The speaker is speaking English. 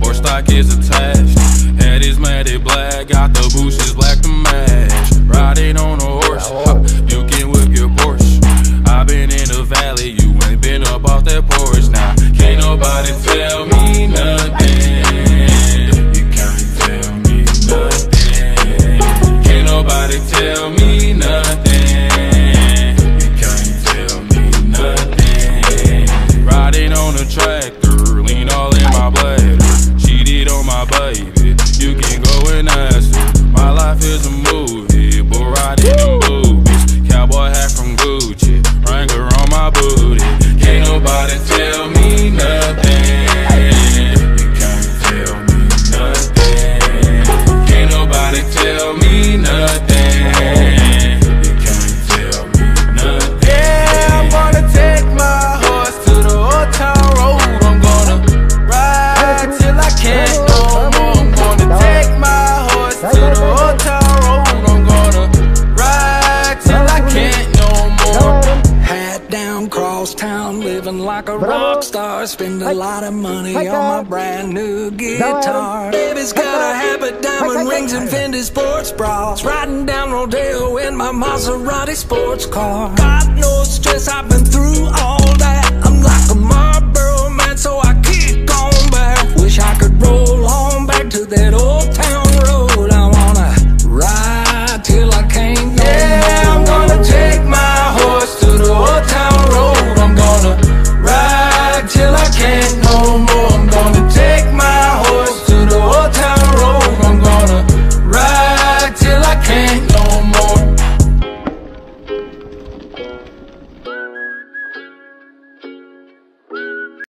horse stock is attached. Head is matted black, got the bushes black to match. Riding on a horse, you can whip your Porsche. i been in the valley, you ain't been up off that porch. Now, can't nobody tell me nothing. You can't tell me nothing. Can't nobody tell me like a rock star. Spend a lot of money on my brand new guitar. Baby's got a habit, diamond rings, and Fendi sports bras. Riding down Rodeo in my Maserati sports car. Got no stress, I've been through